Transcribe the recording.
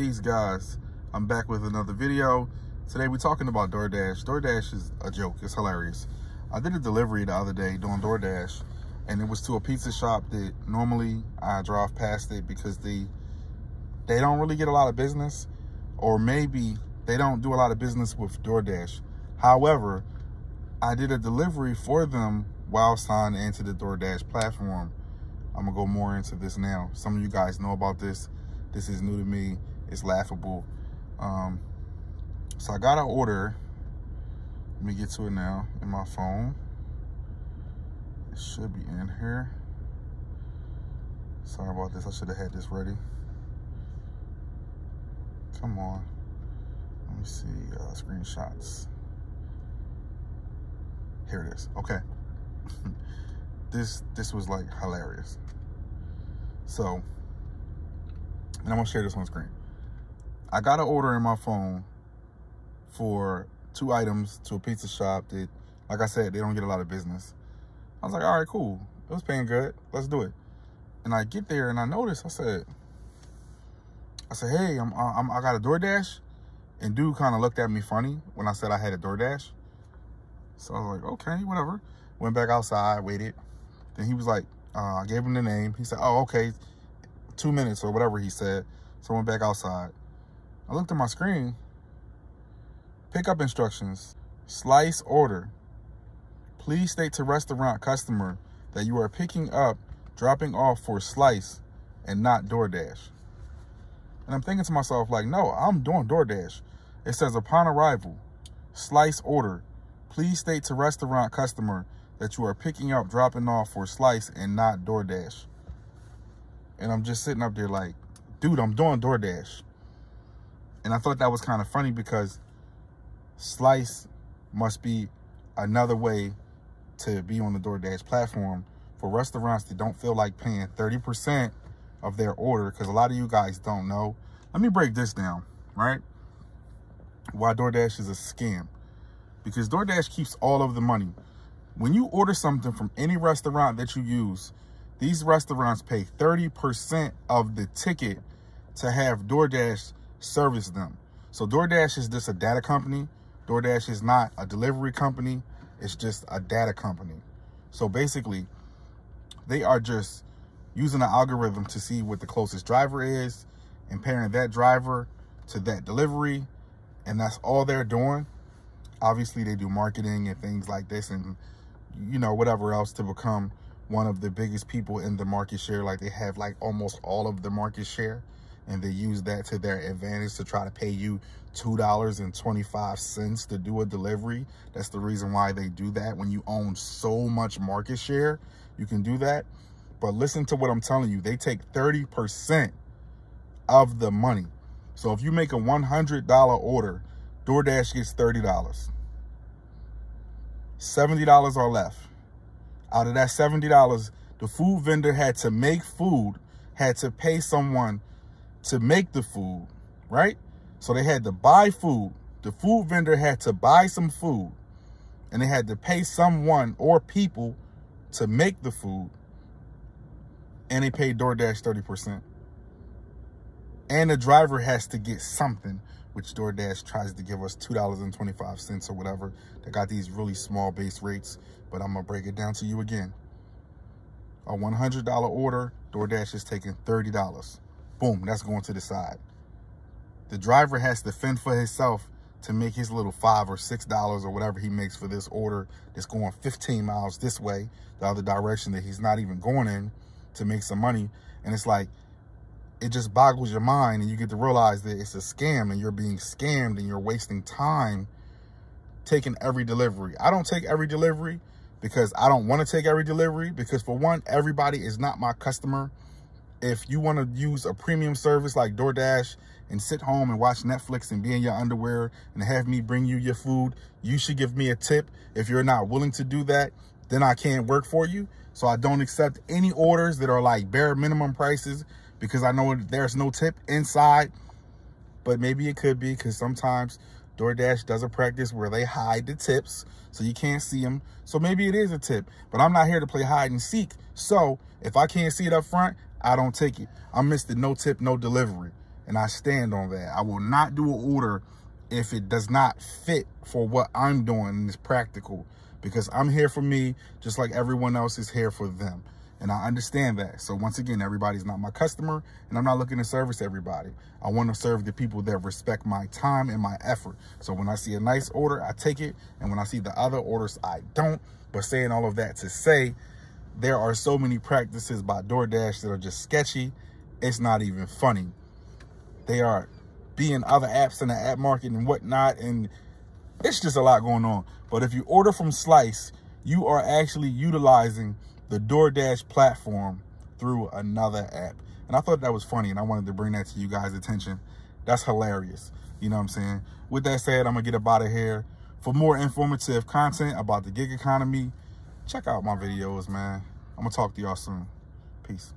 Peace, guys. I'm back with another video. Today we're talking about DoorDash. DoorDash is a joke. It's hilarious. I did a delivery the other day doing DoorDash, and it was to a pizza shop that normally I drive past it because they they don't really get a lot of business, or maybe they don't do a lot of business with DoorDash. However, I did a delivery for them while signed into the DoorDash platform. I'm gonna go more into this now. Some of you guys know about this. This is new to me. It's laughable. Um, so I got an order. Let me get to it now in my phone. It should be in here. Sorry about this. I should have had this ready. Come on. Let me see uh, screenshots. Here it is. Okay. this this was like hilarious. So and I'm gonna share this on screen. I got an order in my phone for two items to a pizza shop that, like I said, they don't get a lot of business. I was like, all right, cool. It was paying good. Let's do it. And I get there and I notice, I said, I said, hey, I'm, I'm I got a DoorDash. And dude kind of looked at me funny when I said I had a DoorDash. So I was like, okay, whatever. Went back outside, waited. Then he was like, uh, I gave him the name. He said, oh, okay two minutes or whatever he said. So I went back outside. I looked at my screen. Pickup instructions. Slice order. Please state to restaurant customer that you are picking up, dropping off for slice and not DoorDash. And I'm thinking to myself, like, no, I'm doing DoorDash. It says upon arrival, slice order. Please state to restaurant customer that you are picking up, dropping off for slice and not DoorDash. And I'm just sitting up there like, dude, I'm doing DoorDash. And I thought that was kind of funny because Slice must be another way to be on the DoorDash platform for restaurants that don't feel like paying 30% of their order. Because a lot of you guys don't know. Let me break this down, right? Why DoorDash is a scam. Because DoorDash keeps all of the money. When you order something from any restaurant that you use, these restaurants pay 30% of the ticket to have DoorDash service them. So DoorDash is just a data company. DoorDash is not a delivery company. It's just a data company. So basically, they are just using an algorithm to see what the closest driver is and pairing that driver to that delivery. And that's all they're doing. Obviously, they do marketing and things like this and, you know, whatever else to become one of the biggest people in the market share. Like they have like almost all of the market share and they use that to their advantage to try to pay you $2.25 to do a delivery. That's the reason why they do that. When you own so much market share, you can do that. But listen to what I'm telling you. They take 30% of the money. So if you make a $100 order, DoorDash gets $30. $70 are left out of that $70, the food vendor had to make food, had to pay someone to make the food, right? So they had to buy food. The food vendor had to buy some food and they had to pay someone or people to make the food. And they paid DoorDash 30%. And the driver has to get something, which DoorDash tries to give us $2.25 or whatever. They got these really small base rates but I'm going to break it down to you again. A $100 order, DoorDash is taking $30. Boom, that's going to the side. The driver has to fend for himself to make his little five or six dollars or whatever he makes for this order that's going 15 miles this way, the other direction that he's not even going in to make some money. And it's like, it just boggles your mind and you get to realize that it's a scam and you're being scammed and you're wasting time taking every delivery. I don't take every delivery because I don't want to take every delivery because for one, everybody is not my customer. If you want to use a premium service like DoorDash and sit home and watch Netflix and be in your underwear and have me bring you your food, you should give me a tip. If you're not willing to do that, then I can't work for you. So I don't accept any orders that are like bare minimum prices because I know there's no tip inside. But maybe it could be because sometimes DoorDash does a practice where they hide the tips so you can't see them. So maybe it is a tip, but I'm not here to play hide and seek. So if I can't see it up front, I don't take it. I'm Mr. No Tip, No Delivery. And I stand on that. I will not do an order if it does not fit for what I'm doing and is practical because I'm here for me just like everyone else is here for them. And I understand that. So once again, everybody's not my customer and I'm not looking to service everybody. I want to serve the people that respect my time and my effort. So when I see a nice order, I take it. And when I see the other orders, I don't. But saying all of that to say, there are so many practices by DoorDash that are just sketchy. It's not even funny. They are being other apps in the app market and whatnot. And it's just a lot going on. But if you order from Slice, you are actually utilizing the DoorDash platform through another app. And I thought that was funny and I wanted to bring that to you guys' attention. That's hilarious. You know what I'm saying? With that said, I'm gonna get up out of here. For more informative content about the gig economy, check out my videos, man. I'm gonna talk to y'all soon. Peace.